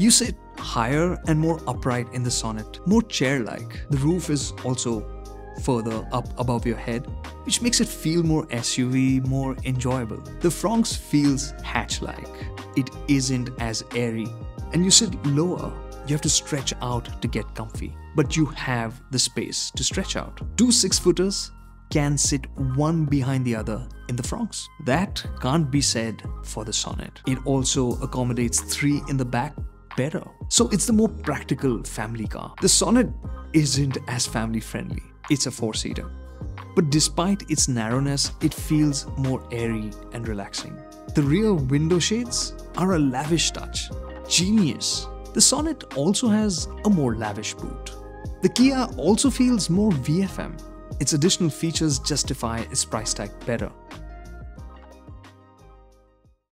You sit higher and more upright in the Sonet, more chair-like. The roof is also further up above your head, which makes it feel more SUV, more enjoyable. The Fronx feels hatch-like. It isn't as airy. And you sit lower, you have to stretch out to get comfy, but you have the space to stretch out. Two six footers can sit one behind the other in the Fronx. That can't be said for the Sonet. It also accommodates three in the back better. So it's the more practical family car. The Sonet isn't as family friendly. It's a four seater. But despite its narrowness, it feels more airy and relaxing. The rear window shades are a lavish touch. Genius. The Sonet also has a more lavish boot. The Kia also feels more VFM. Its additional features justify its price tag better.